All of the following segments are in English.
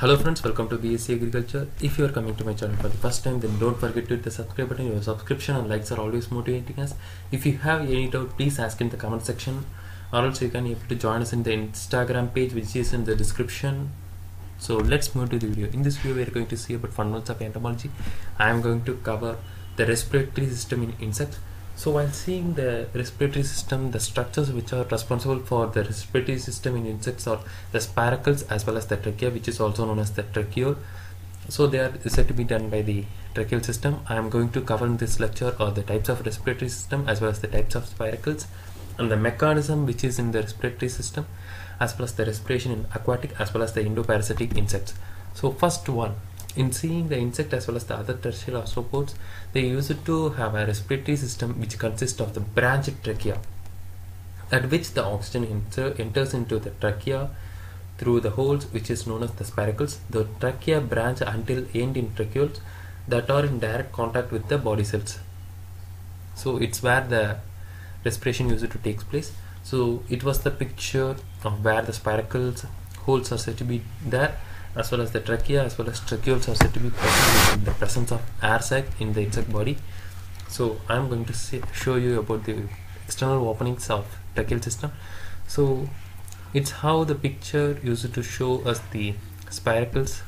Hello friends, welcome to BSc Agriculture. If you are coming to my channel for the first time, then don't forget to hit the subscribe button. Your subscription and likes are always motivating us. If you have any doubt, please ask in the comment section, or else you can able to join us in the Instagram page, which is in the description. So let's move to the video. In this video, we are going to see about fundamentals of entomology. I am going to cover the respiratory system in insects. So while seeing the respiratory system, the structures which are responsible for the respiratory system in insects are the spiracles as well as the trachea, which is also known as the tracheole. So they are said to be done by the tracheal system. I am going to cover in this lecture are the types of respiratory system as well as the types of spiracles and the mechanism which is in the respiratory system as well as the respiration in aquatic as well as the endoparasitic insects. So first one, in seeing the insect as well as the other terrestrial arthropods, they use it to have a respiratory system which consists of the branched trachea, at which the oxygen enter, enters into the trachea through the holes which is known as the spiracles. The trachea branch until end in tracheoles that are in direct contact with the body cells. So it's where the respiration usually to takes place. So it was the picture of where the spiracles holes are said to be there as well as the trachea as well as tracheoles are said to be present in the presence of air sac in the insect body. So I'm going to show you about the external openings of tracheal system. So it's how the picture used to show us the spiracles.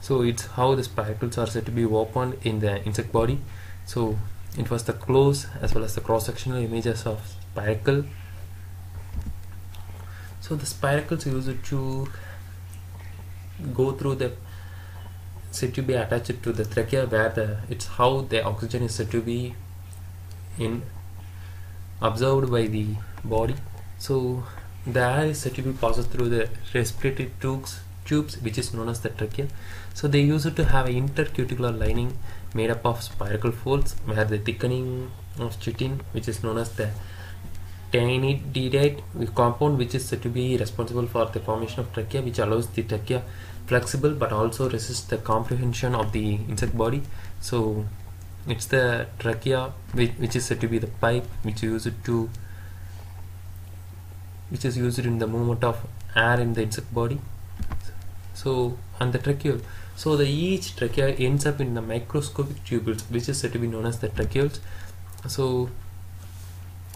So it's how the spiracles are said to be opened in the insect body. So it was the close as well as the cross-sectional images of spiracle. So the spiracles used to go through the said to be attached to the trachea where the it's how the oxygen is said to be in absorbed by the body. So the air is said to be passed through the respiratory tubes tubes which is known as the trachea. So they use it to have an intercuticular lining made up of spiracle folds where the thickening of chitin which is known as the tyanididate compound which is said to be responsible for the formation of trachea which allows the trachea flexible but also resists the comprehension of the insect body. So it's the trachea which, which is said to be the pipe which is used to which is used in the movement of air in the insect body. So and the tracheole so the each trachea ends up in the microscopic tubules which is said to be known as the tracheoles so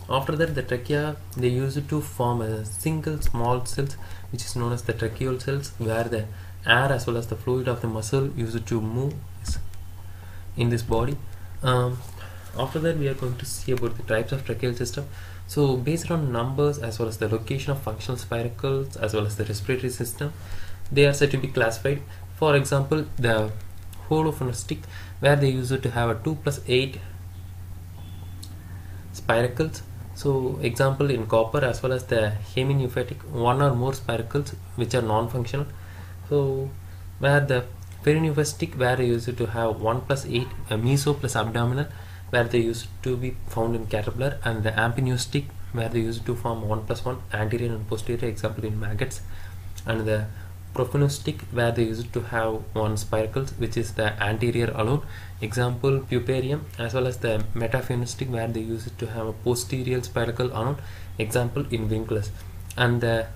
after that the trachea they use it to form a single small cells which is known as the tracheal cells where the air as well as the fluid of the muscle used to move in this body. Um, after that we are going to see about the types of tracheal system. So based on numbers as well as the location of functional spiracles as well as the respiratory system they are said to be classified. For example the holopneustic where they use it to have a 2 plus 8 spiracles so example in copper as well as the hemipneustic one or more spiracles which are non-functional. So where the peripneustic where they used to have 1 plus 8 a meso plus abdominal where they used to be found in caterpillar and the amphipneustic where they used to form 1 plus 1 anterior and posterior example in maggots. And the propneustic where they used to have one spiracles which is the anterior alone. Example puparium as well as the metapneustic where they used to have a posterior spiracle alone. Example in vinculus and the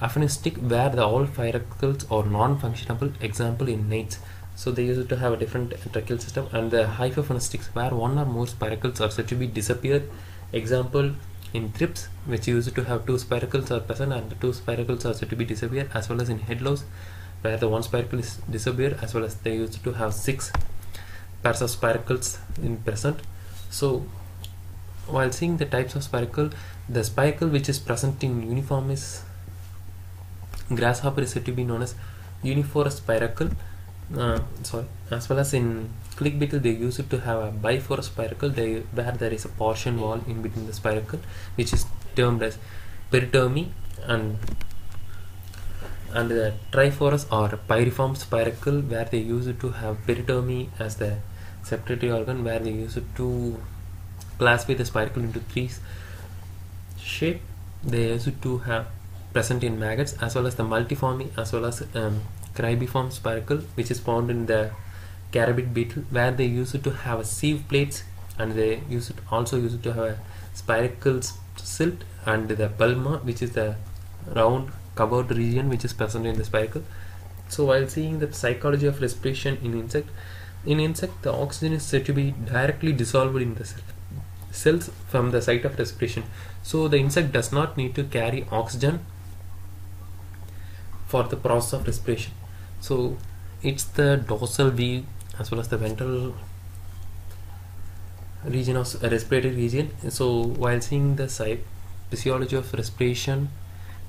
apneustic where the all spiracles are non-functionable. Example in naiads so they used to have a different tracheal system. And the hypopneustics where one or more spiracles are said to be disappeared. Example in thrips, which used to have two spiracles are present and the two spiracles are said to be disappear as well as in head louse where the one spiracle is disappear as well as they used to have six pairs of spiracles in present. So while seeing the types of spiracle the spiracle which is present in uniform is grasshopper is said to be known as uniform spiracle sorry. As well as in click beetle they use it to have a biforous spiracle they where there is a portion wall in between the spiracle which is termed as peritomy and and the triforous or pyriform spiracle where they use it to have peritomy as the secretory organ where they use it to classify the spiracle into three shape. They use it to have present in maggots as well as the multiformy as well as um, cribriform spiracle which is found in the carabid beetle where they use it to have a sieve plates and they use it also use it to have a spiracle silt and the pulma which is the round covered region which is present in the spiracle so while seeing the psychology of respiration in insect in insect the oxygen is said to be directly dissolved in the cell, cells from the site of respiration. So the insect does not need to carry oxygen for the process of respiration so it's the dorsal view as well as the ventral region of respiratory region. So while seeing the physiology of respiration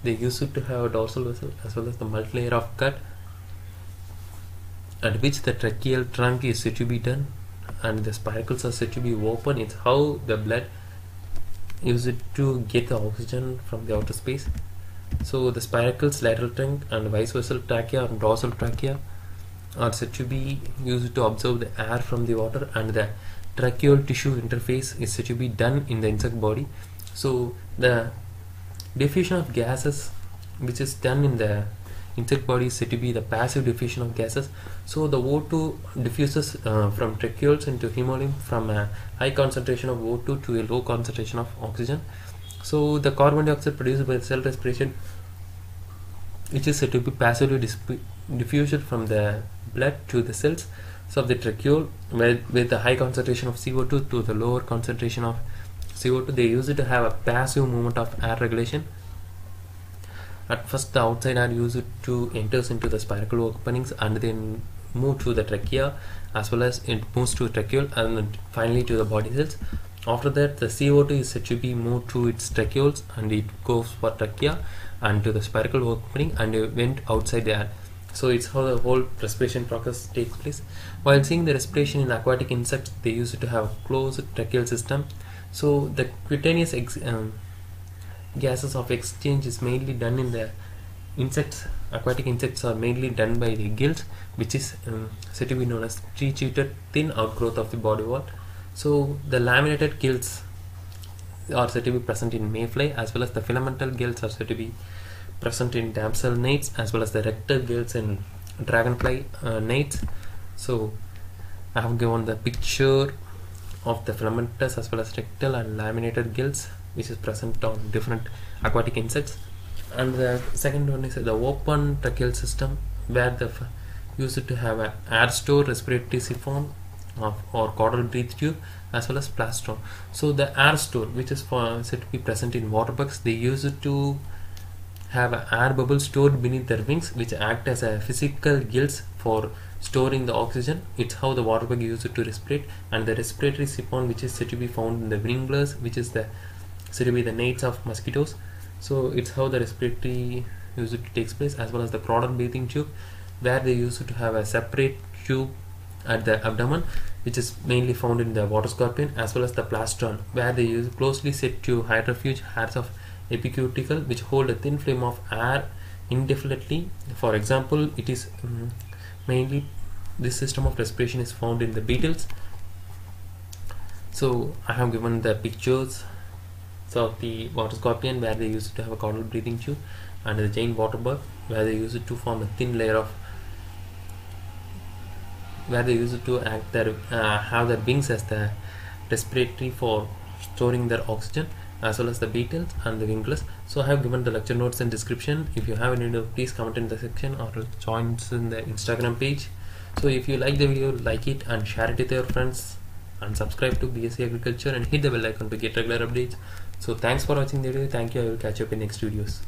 they used to have a dorsal vessel as well as the multi-layer of gut at which the tracheal trunk is said to be done and the spiracles are said to be open. It's how the blood used to get the oxygen from the outer space so the spiracles lateral trunk and vice versa trachea and dorsal trachea are said to be used to absorb the air from the water and the tracheal tissue interface is said to be done in the insect body. So the diffusion of gases which is done in the insect body is said to be the passive diffusion of gases. So the O2 diffuses uh, from tracheoles into hemolymph from a high concentration of O2 to a low concentration of oxygen. So the carbon dioxide produced by cell respiration which is said to be passively diffused from the blood to the cells so of the tracheole where with the high concentration of CO2 to the lower concentration of CO2 they use it to have a passive movement of air regulation at first the outside air used to enters into the spiracle openings and then move to the trachea as well as it moves to tracheole and finally to the body cells. After that the CO2 is said to be moved to its tracheoles and it goes for trachea and to the spiracle opening and it went outside the air. So it's how the whole respiration process takes place. While seeing the respiration in aquatic insects they used to have a closed tracheal system. So the cutaneous um, gases of exchange is mainly done in the insects aquatic insects are mainly done by the gills which is um, said to be known as tree-sheeted thin outgrowth of the body wall. So the laminated gills are said to be present in mayfly as well as the filamental gills are said to be present in damsel naiads as well as the rectal gills in dragonfly uh, naiads. So I have given the picture of the filamentous as well as rectal and laminated gills which is present on different aquatic insects. And the second one is the open tracheal system where the used to have an air store respiratory siphon of, or caudal breathe tube as well as plastron. So the air store which is for, said to be present in water bugs they use it to have air bubble stored beneath their wings which act as a physical gills for storing the oxygen. It's how the water bug uses it to respirate. And the respiratory siphon which is said to be found in the wrigglers which is the said will be the nates of mosquitoes. So it's how the respiratory usage takes place as well as the caudal breathing tube where they used to have a separate tube at the abdomen which is mainly found in the water scorpion as well as the plastron where they use closely set to hydrofuge hairs of epicuticle which hold a thin film of air indefinitely. For example it is um, mainly this system of respiration is found in the beetles. So I have given the pictures so the water scorpion where they used to have a caudal breathing tube and the giant water bug where they use it to form a thin layer of where they use it to act their uh, have their wings as the respiratory for storing their oxygen as well as the beetles and the wingless so i have given the lecture notes and description. If you have any doubt please comment in the section or join us in the instagram page. So if you like the video like it and share it with your friends. And subscribe to bsc agriculture and hit the bell icon to get regular updates so thanks for watching the video thank you. I will catch you up in next videos